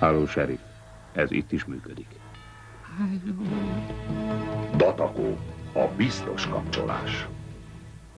Háló, Sheriff. Ez itt is működik. Háló. Datakó, a biztos kapcsolás.